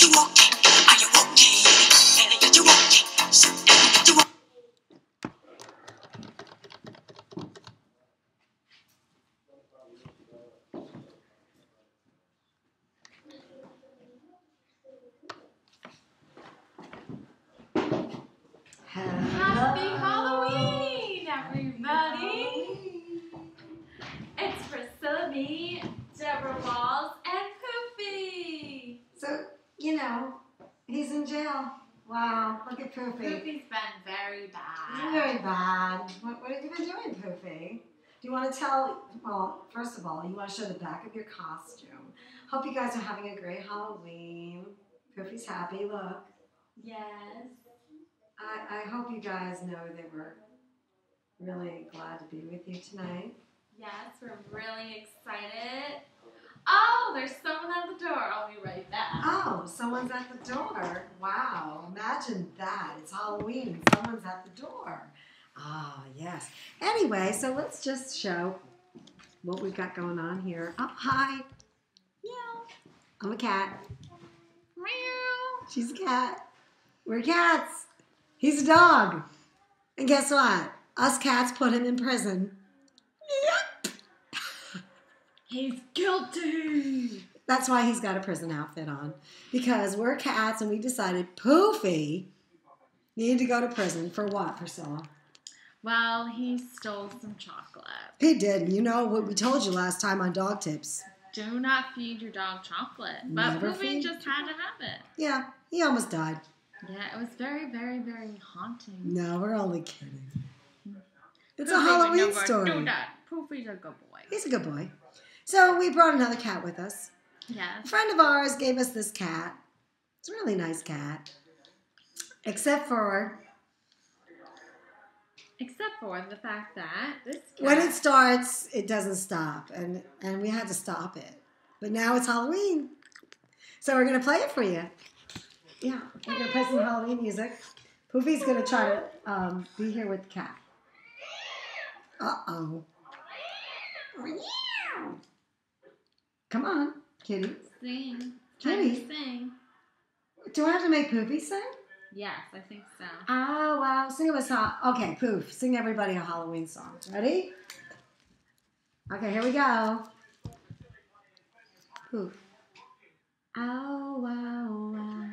You okay? Are you okay? Wow, look at Poofy. Poofy's been very bad. Very bad. What, what have you been doing, Poofy? Do you want to tell? Well, first of all, you want to show the back of your costume. Hope you guys are having a great Halloween. Poofy's happy. Look. Yes. I, I hope you guys know that we're really glad to be with you tonight. Yes, we're really excited. Oh, there's someone at the door. I'll be right back. Oh, someone's at the door. Wow, imagine that. It's Halloween and someone's at the door. Ah, yes. Anyway, so let's just show what we've got going on here. Oh, hi. Meow. I'm a cat. Meow. She's a cat. We're cats. He's a dog. And guess what? Us cats put him in prison. He's guilty. That's why he's got a prison outfit on. Because we're cats and we decided Poofy needed to go to prison for what, Priscilla? Well, he stole some chocolate. He did. You know what we told you last time on Dog Tips. Do not feed your dog chocolate. But Never Poofy feed- just had to have it. Yeah, he almost died. Yeah, it was very, very, very haunting. No, we're only kidding. It's a Poofy Halloween story. Do that. Poofy's a good boy. He's a good boy. So we brought another cat with us. A friend of ours gave us this cat. It's a really nice cat. Except for Except for the fact that this cat, when it starts, it doesn't stop. And, and we had to stop it. But now it's Halloween. So we're going to play it for you. Yeah, we're going to play some Halloween music. Poofy's going to try to um, be here with the cat. Uh oh. Come on, kitty. sing. Kitty. Sing. Do I have to make Poofy sing? Yes, I think so. Oh, wow. Sing us a song. Okay, Poof. Sing everybody a Halloween song. Ready? Okay, here we go. Poof. Ow, wow, wow.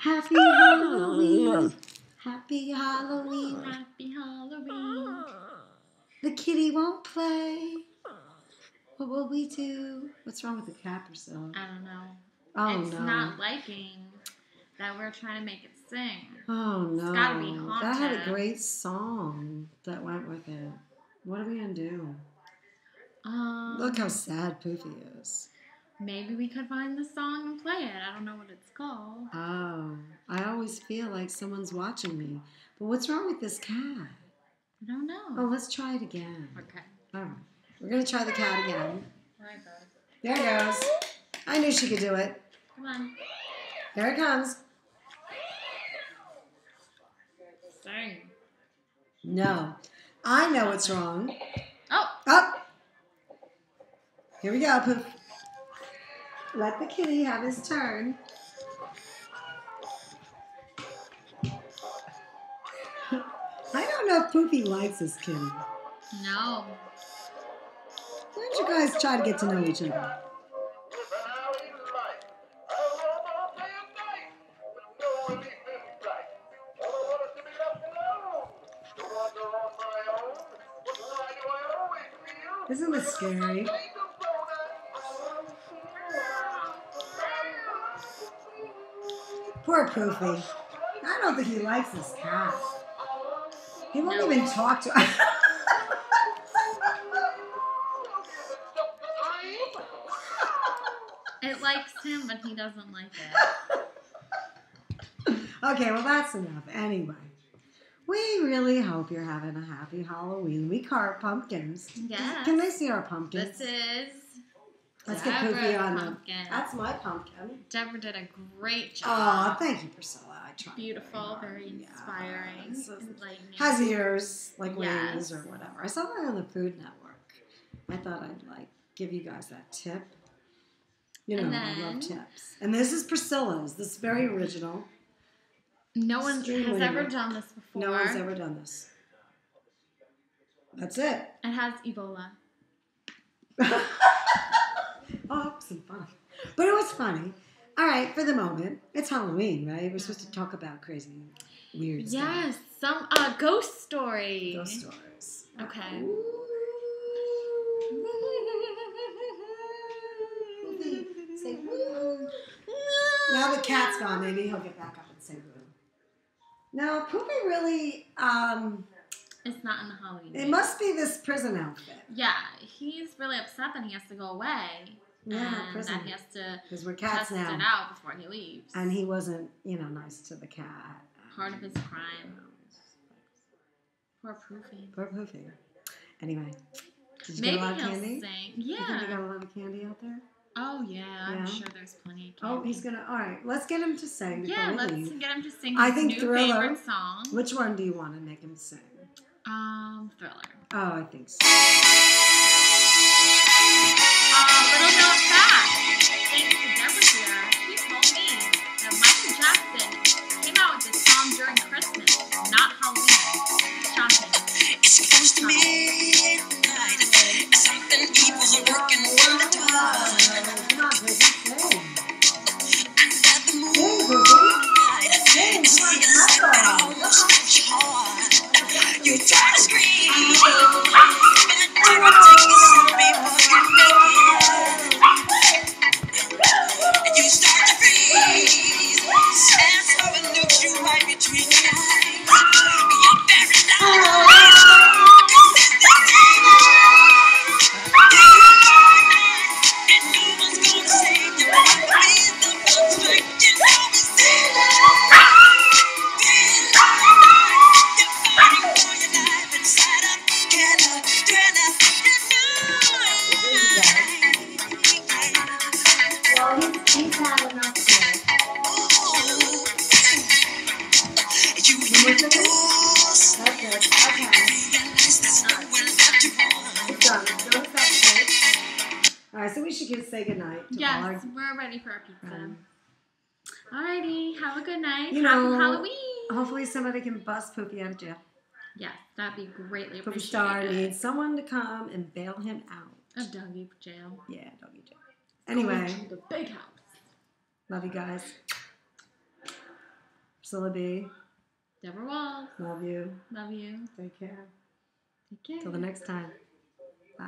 Happy Halloween. Happy Halloween. Happy Halloween. The kitty won't play. What will we do? What's wrong with the cat, Priscilla? I don't know. Oh, it's no. not liking that we're trying to make it sing. Oh no! It's gotta be haunted. That had a great song that went with it. What are we gonna do? Um, Look how sad Poofy is. Maybe we could find the song and play it. I don't know what it's called. Oh, I always feel like someone's watching me. But what's wrong with this cat? I don't know. Oh, let's try it again. Okay. All right, we're gonna try the cat again. There it goes. There it goes. I knew she could do it. Come on. There it comes. Sing. No, I know what's wrong. Oh, Up. Here we go, Poof. Let the kitty have his turn. I don't know if Poofy likes this kitty. no. Why don't you guys try to get to know each other? Isn't this scary? Poor Poofy. I don't think he likes his cat. He won't No. even talk to us. It likes him, but he doesn't like it. okay, well, that's enough. Anyway, we really hope you're having a happy Halloween. We carve pumpkins. Yes. Can they see our pumpkins? This is Let's get Debra's Poofy on them. pumpkin. That's my pumpkin. Deborah did a great job. Oh, thank you, Priscilla. I tried. Beautiful, very Yeah, inspiring, this is- enlightening. Has ears like Yes. wings or whatever. I saw that on the Food Network. I thought I'd like give you guys that tip. You know, And I love tips. And this is Priscilla's. This is very original. No one has ever done this before. No one's ever done this. That's it. It has Ebola. oh, some fun. But it was funny. All right, for the moment, it's Halloween, right? We're supposed to talk about crazy weird stuff. Yes, some uh, ghost story. Ghost stories. Okay. Say woo. Now the cat's gone. Maybe he'll get back up and say woo. Now Poofy really. Um, It's not in the Halloween. it must be this prison outfit. Yeah, he's really upset that he has to go away. Yeah, and prison. that he has to Because we're cats test now. it out before he leaves. And he wasn't, you know, nice to the cat. Part of his crime. Poor Poofy. Poor Poofy. Anyway, did you Maybe get a lot of candy? sing. You think you got a lot of candy out there? Oh yeah, Yeah. I'm sure there's plenty of candy. Oh, he's gonna. All right, let's get him to sing Yeah, let's leave. get him to sing I think new Thriller- favorite song. Which one do you want to make him sing? Um, Thriller. Oh, I think so. Christmas, not Halloween. Shocking. It's close to midnight. Right, so we should give, say goodnight to all our Yes, we're ready for our pizza. um, Alrighty, have a good night. You Happy know, Halloween. Hopefully, somebody can bust Poofy out of jail. Yes, that'd be greatly appreciated. Poofy Star needs someone to come and bail him out. Of doggy jail. Yeah, doggy jail. Anyway, the big house. love you guys. Priscilla B, Debra Walls, love you. love you. Take care. Take care. Till the next time. Bye.